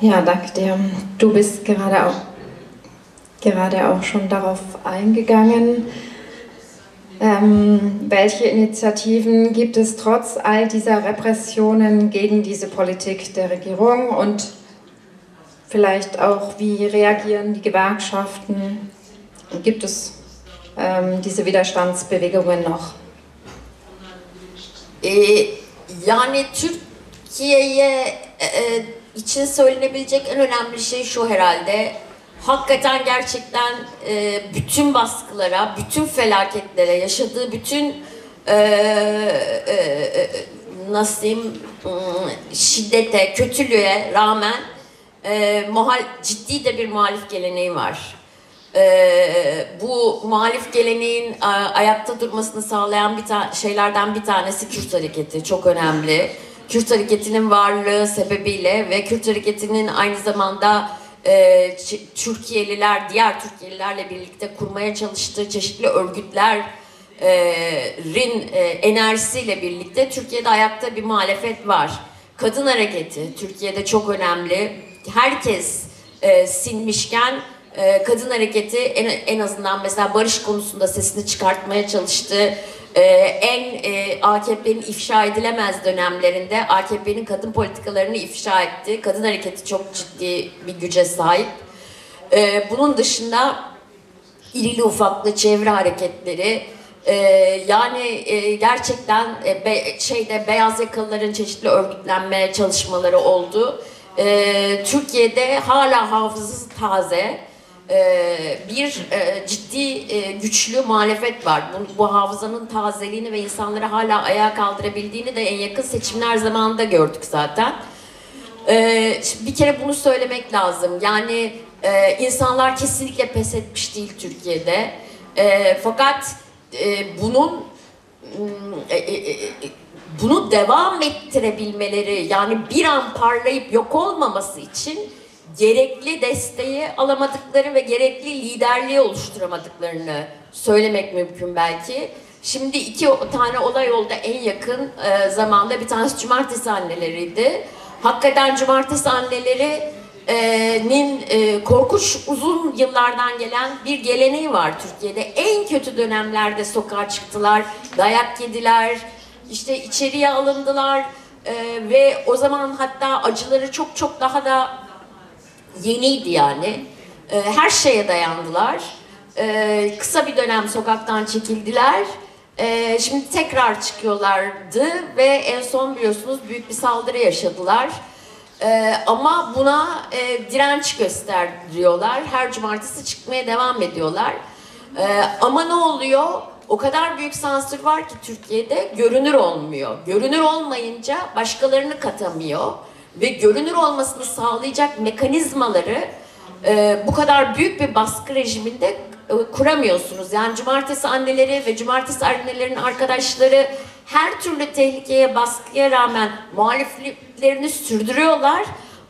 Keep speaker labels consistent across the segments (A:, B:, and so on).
A: Ja, danke dir. Du bist gerade auch, gerade auch schon darauf eingegangen. Ähm, welche Initiativen gibt es trotz all dieser Repressionen gegen diese Politik der Regierung und vielleicht auch, wie reagieren die Gewerkschaften? Gibt es ähm, diese Widerstandsbewegungen noch?
B: Ee, yani Türkiye'ye e, e, için söylenebilecek en önemli şey şu herhalde. Hakikaten gerçekten e, bütün baskılara, bütün felaketlere, yaşadığı bütün e, e, e, nasıl diyeyim ım, şiddete, kötülüğe rağmen e, muhal, ciddi de bir muhalif geleneği var. Ee, bu muhalif geleneğin a, ayakta durmasını sağlayan bir şeylerden bir tanesi Kürt hareketi. Çok önemli. Kürt hareketinin varlığı sebebiyle ve Kürt hareketinin aynı zamanda e, Türkiye'liler, diğer Türkiye'lilerle birlikte kurmaya çalıştığı çeşitli örgütlerin e, enerjisiyle birlikte Türkiye'de ayakta bir muhalefet var. Kadın hareketi Türkiye'de çok önemli. Herkes e, sinmişken e, kadın hareketi en, en azından mesela barış konusunda sesini çıkartmaya çalıştı. E, en e, AKP'nin ifşa edilemez dönemlerinde AKP'nin kadın politikalarını ifşa etti. Kadın hareketi çok ciddi bir güce sahip. E, bunun dışında irili ufaklı çevre hareketleri e, yani e, gerçekten e, be, şeyde beyaz yakalıların çeşitli örgütlenme çalışmaları oldu. E, Türkiye'de hala hafızası taze bir e, ciddi e, güçlü muhalefet var. Bu, bu hafızanın tazeliğini ve insanları hala ayağa kaldırabildiğini de en yakın seçimler zamanında gördük zaten. Ee, bir kere bunu söylemek lazım. Yani e, insanlar kesinlikle pes etmiş değil Türkiye'de. E, fakat bunun bunu devam ettirebilmeleri yani bir an parlayıp yok olmaması için gerekli desteği alamadıkları ve gerekli liderliği oluşturamadıklarını söylemek mümkün belki. Şimdi iki tane olay oldu en yakın e, zamanda. Bir tanesi cumartesi anneleriydi. Hakikaten cumartesi annelerinin e, korkunç uzun yıllardan gelen bir geleneği var Türkiye'de. En kötü dönemlerde sokağa çıktılar, dayak yediler, işte içeriye alındılar e, ve o zaman hatta acıları çok çok daha da yeniydi yani. Ee, her şeye dayandılar. Ee, kısa bir dönem sokaktan çekildiler. Ee, şimdi tekrar çıkıyorlardı ve en son biliyorsunuz büyük bir saldırı yaşadılar. Ee, ama buna e, direnç gösteriyorlar. Her cumartesi çıkmaya devam ediyorlar. Ee, ama ne oluyor? O kadar büyük sansür var ki Türkiye'de görünür olmuyor. Görünür olmayınca başkalarını katamıyor ve görünür olmasını sağlayacak mekanizmaları e, bu kadar büyük bir baskı rejiminde e, kuramıyorsunuz. Yani cumartesi anneleri ve cumartesi annelerin arkadaşları her türlü tehlikeye, baskıya rağmen muhalifliklerini sürdürüyorlar.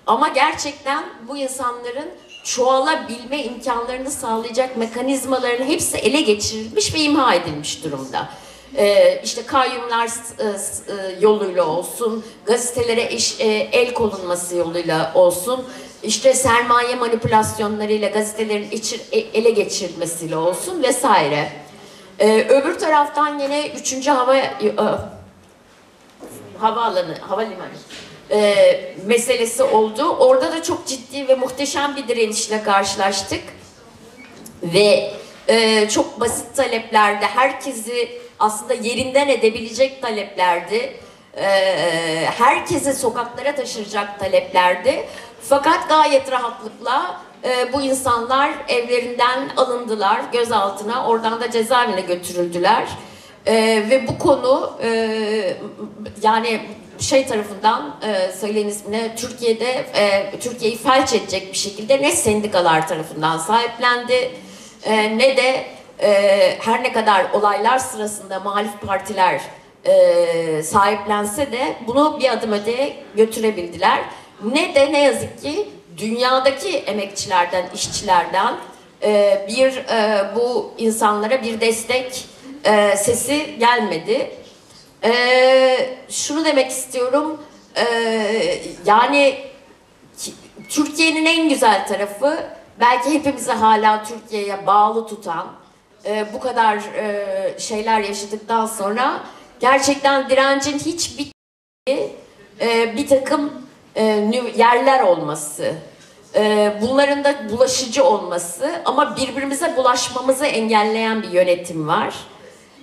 B: Ama gerçekten bu insanların çoğalabilme imkanlarını sağlayacak mekanizmaların hepsi ele geçirilmiş ve imha edilmiş durumda. Ee, işte kayyumlar e, e, yoluyla olsun, gazetelere eş- e, el konulması yoluyla olsun, işte sermaye manipülasyonlarıyla gazetelerin içir, e- ele geçirilmesiyle olsun vesaire. Ee, öbür taraftan yine 3. hava e, havaalanı, havalimanı e, meselesi oldu. Orada da çok ciddi ve muhteşem bir direnişle karşılaştık. Ve e, çok basit taleplerde herkesi aslında yerinden edebilecek taleplerdi. E, herkesi sokaklara taşıracak taleplerdi. Fakat gayet rahatlıkla e, bu insanlar evlerinden alındılar gözaltına, oradan da cezaevine götürüldüler. E, ve bu konu e, yani şey tarafından e, söyleyin ismini Türkiye'de e, Türkiye'yi felç edecek bir şekilde ne sendikalar tarafından sahiplendi e, ne de e, her ne kadar olaylar sırasında muhalif partiler e, sahiplense de bunu bir adım öteye götürebildiler. Ne de ne yazık ki dünyadaki emekçilerden, işçilerden e, bir e, bu insanlara bir destek e, sesi gelmedi. Ee, şunu demek istiyorum. Ee, yani ki- Türkiye'nin en güzel tarafı belki hepimizi hala Türkiye'ye bağlı tutan e, bu kadar e, şeyler yaşadıktan sonra gerçekten direncin hiç bitmediği e, bir takım e, yerler olması. E, bunların da bulaşıcı olması ama birbirimize bulaşmamızı engelleyen bir yönetim var.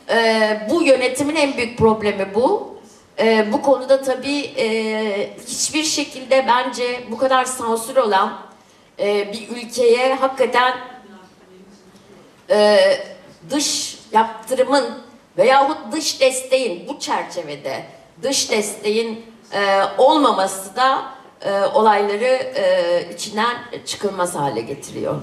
B: E, bu yönetimin en büyük problemi bu. E, bu konuda tabii e, hiçbir şekilde bence bu kadar sansür olan e, bir ülkeye hakikaten e, dış yaptırımın veyahut dış desteğin bu çerçevede dış desteğin e, olmaması da e, olayları e, içinden çıkılmaz hale getiriyor.